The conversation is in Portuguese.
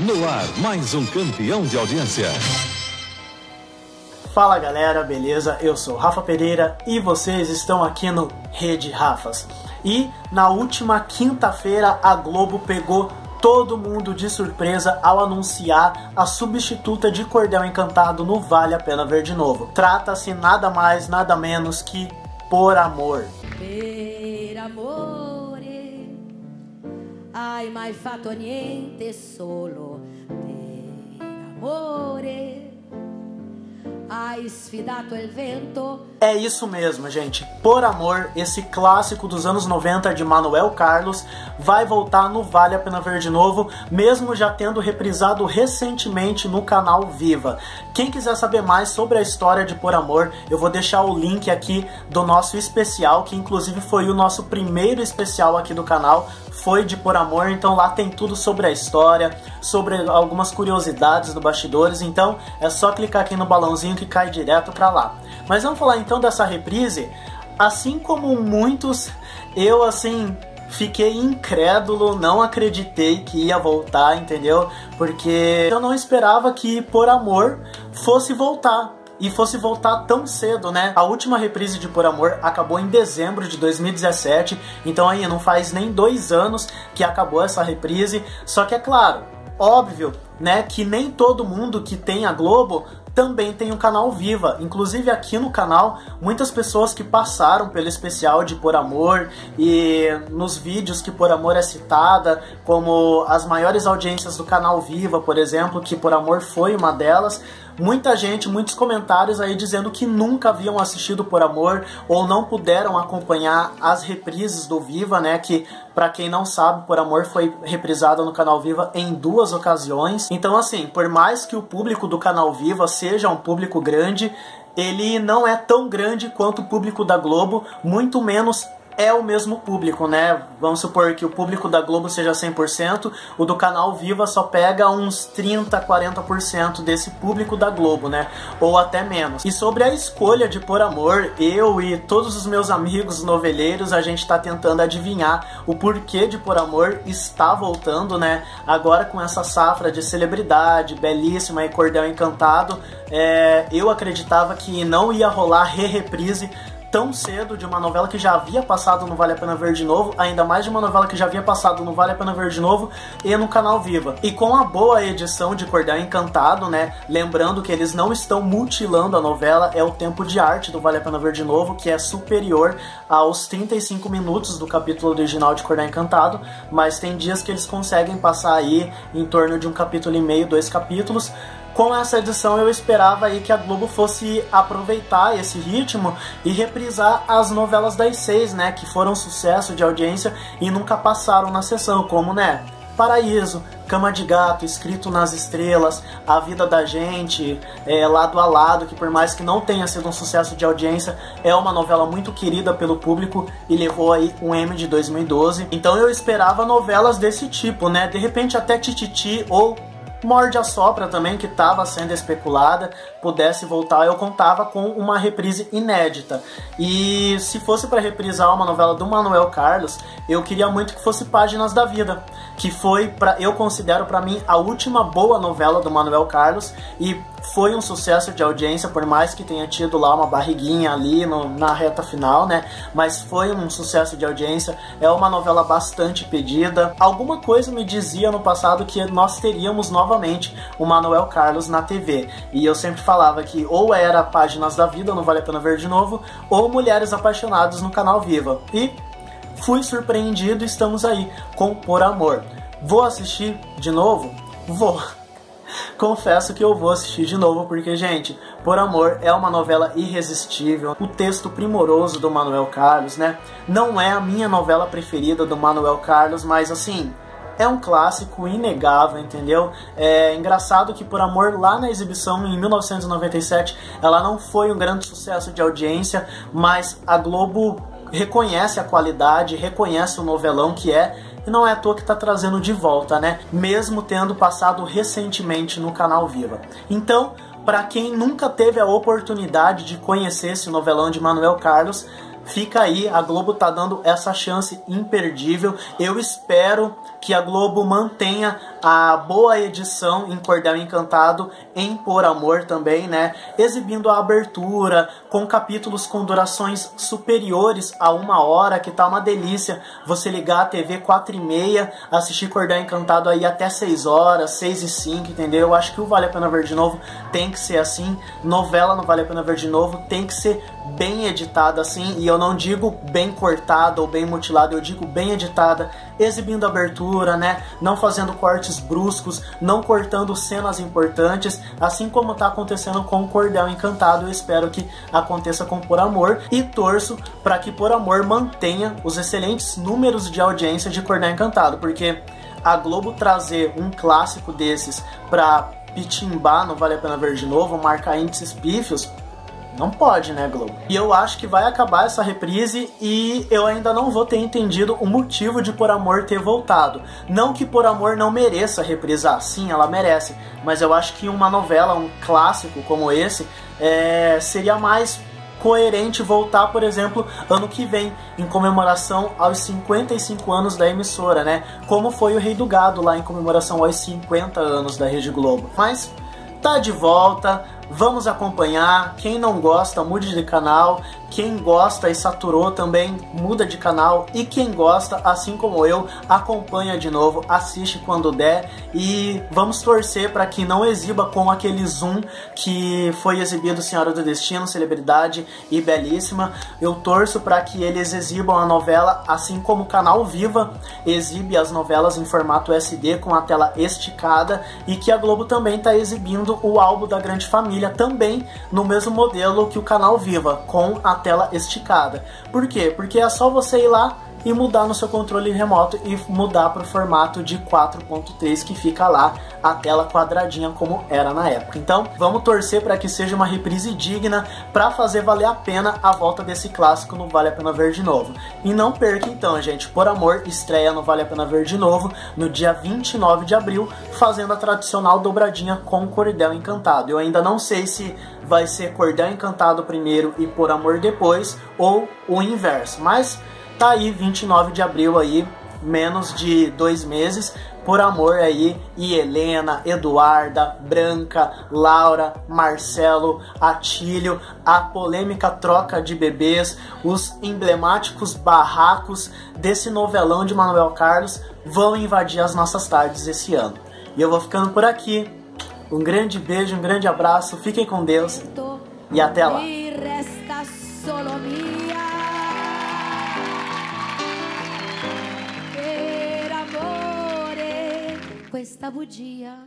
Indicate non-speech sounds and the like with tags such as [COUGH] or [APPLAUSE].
No ar, mais um campeão de audiência. Fala galera, beleza? Eu sou Rafa Pereira e vocês estão aqui no Rede Rafas. E na última quinta-feira a Globo pegou todo mundo de surpresa ao anunciar a substituta de Cordel Encantado no Vale a Pena Ver de Novo. Trata-se nada mais, nada menos que Por Amor. Per amore hai mai fatto niente solo per amore vento É isso mesmo, gente. Por Amor, esse clássico dos anos 90 de Manuel Carlos, vai voltar no Vale a Pena Ver de novo, mesmo já tendo reprisado recentemente no canal Viva. Quem quiser saber mais sobre a história de Por Amor, eu vou deixar o link aqui do nosso especial, que inclusive foi o nosso primeiro especial aqui do canal, foi de Por Amor, então lá tem tudo sobre a história, sobre algumas curiosidades do bastidores, então é só clicar aqui no balãozinho que cai direto para lá. Mas vamos falar então dessa reprise. Assim como muitos, eu assim fiquei incrédulo, não acreditei que ia voltar, entendeu? Porque eu não esperava que Por Amor fosse voltar e fosse voltar tão cedo, né? A última reprise de Por Amor acabou em dezembro de 2017, então aí não faz nem dois anos que acabou essa reprise. Só que é claro, óbvio, né, que nem todo mundo que tem a Globo também tem o canal Viva. Inclusive aqui no canal, muitas pessoas que passaram pelo especial de Por Amor e nos vídeos que Por Amor é citada, como as maiores audiências do canal Viva, por exemplo, que Por Amor foi uma delas, muita gente, muitos comentários aí dizendo que nunca haviam assistido Por Amor ou não puderam acompanhar as reprises do Viva, né? Que para quem não sabe, Por Amor foi reprisada no canal Viva em duas ocasiões. Então, assim, por mais que o público do canal Viva seja um público grande, ele não é tão grande quanto o público da Globo, muito menos é o mesmo público, né? Vamos supor que o público da Globo seja 100%, o do canal Viva só pega uns 30, 40% desse público da Globo, né? Ou até menos. E sobre a escolha de Por Amor, eu e todos os meus amigos noveleiros, a gente tá tentando adivinhar o porquê de Por Amor está voltando, né? Agora com essa safra de celebridade, belíssima e cordel encantado, é, eu acreditava que não ia rolar re-reprise tão cedo de uma novela que já havia passado no Vale a Pena Ver de Novo, ainda mais de uma novela que já havia passado no Vale a Pena Ver de Novo e no canal Viva. E com a boa edição de Cordel Encantado, né? Lembrando que eles não estão mutilando a novela, é o tempo de arte do Vale a Pena Ver de Novo, que é superior aos 35 minutos do capítulo original de Cordel Encantado, mas tem dias que eles conseguem passar aí em torno de um capítulo e meio, dois capítulos com essa edição eu esperava aí que a Globo fosse aproveitar esse ritmo e reprisar as novelas das seis, né, que foram sucesso de audiência e nunca passaram na sessão, como, né, Paraíso, Cama de Gato, Escrito nas Estrelas, A Vida da Gente, é, Lado a Lado, que por mais que não tenha sido um sucesso de audiência, é uma novela muito querida pelo público e levou aí um M de 2012. Então eu esperava novelas desse tipo, né? De repente até Tititi ou Morde a Sopra também, que estava sendo especulada, pudesse voltar, eu contava com uma reprise inédita. E se fosse para reprisar uma novela do Manuel Carlos, eu queria muito que fosse Páginas da Vida, que foi para eu considero para mim a última boa novela do Manuel Carlos e foi um sucesso de audiência, por mais que tenha tido lá uma barriguinha ali no, na reta final, né? Mas foi um sucesso de audiência. É uma novela bastante pedida. Alguma coisa me dizia no passado que nós teríamos novamente o Manuel Carlos na TV. E eu sempre falava que ou era Páginas da Vida, não vale a pena ver de novo, ou Mulheres Apaixonadas no canal Viva. E fui surpreendido, estamos aí com Por Amor. Vou assistir de novo? Vou [LAUGHS] confesso que eu vou assistir de novo, porque, gente, Por Amor é uma novela irresistível, o texto primoroso do Manuel Carlos, né? Não é a minha novela preferida do Manuel Carlos, mas assim. É um clássico inegável, entendeu? É engraçado que Por Amor, lá na exibição em 1997, ela não foi um grande sucesso de audiência, mas a Globo reconhece a qualidade, reconhece o novelão que é e não é à toa que está trazendo de volta, né? Mesmo tendo passado recentemente no canal Viva. Então, para quem nunca teve a oportunidade de conhecer esse novelão de Manuel Carlos, fica aí, a Globo tá dando essa chance imperdível. Eu espero que a Globo mantenha a boa edição em Cordel Encantado em Por Amor também, né? Exibindo a abertura com capítulos com durações superiores a uma hora, que tá uma delícia você ligar a TV 4 e meia, assistir Cordel Encantado aí até 6 horas, 6 e 5, entendeu? Eu acho que o Vale a Pena Ver de Novo tem que ser assim, novela não Vale a Pena Ver de Novo tem que ser bem editada assim, e eu não digo bem cortada ou bem mutilada, eu digo bem editada, exibindo abertura, né? Não fazendo cortes bruscos, não cortando cenas importantes, assim como tá acontecendo com o Cordel Encantado. Eu espero que aconteça com Por Amor e torço para que Por Amor mantenha os excelentes números de audiência de Cordel Encantado, porque a Globo trazer um clássico desses para pitimbar, não vale a pena ver de novo, marcar índices pífios, não pode, né, Globo? E eu acho que vai acabar essa reprise e eu ainda não vou ter entendido o motivo de Por Amor ter voltado. Não que Por Amor não mereça reprisar, sim, ela merece, mas eu acho que uma novela, um clássico como esse, é, seria mais coerente voltar, por exemplo, ano que vem, em comemoração aos 55 anos da emissora, né? Como foi o Rei do Gado lá em comemoração aos 50 anos da Rede Globo. Mas tá de volta, Vamos acompanhar. Quem não gosta, mude de canal. Quem gosta e saturou também, muda de canal. E quem gosta, assim como eu, acompanha de novo, assiste quando der. E vamos torcer para que não exiba com aquele zoom que foi exibido Senhora do Destino, Celebridade e Belíssima. Eu torço para que eles exibam a novela, assim como o canal Viva exibe as novelas em formato SD com a tela esticada. E que a Globo também está exibindo o álbum da Grande Família família também no mesmo modelo que o canal Viva, com a tela esticada. Por quê? Porque é só você ir lá e mudar no seu controle remoto e mudar para o formato de 4.3 que fica lá a tela quadradinha como era na época. Então, vamos torcer para que seja uma reprise digna para fazer valer a pena a volta desse clássico no Vale a Pena Ver de Novo. E não perca então, gente, Por Amor estreia no Vale a Pena Ver de Novo no dia 29 de abril, fazendo a tradicional dobradinha com Cordel Encantado. Eu ainda não sei se vai ser Cordel Encantado primeiro e Por Amor depois ou o inverso, mas Tá aí, 29 de abril aí, menos de dois meses, por amor aí, e Helena, Eduarda, Branca, Laura, Marcelo, Atílio, a polêmica troca de bebês, os emblemáticos barracos desse novelão de Manuel Carlos vão invadir as nossas tardes esse ano. E eu vou ficando por aqui. Um grande beijo, um grande abraço, fiquem com Deus e até lá. Questa bugia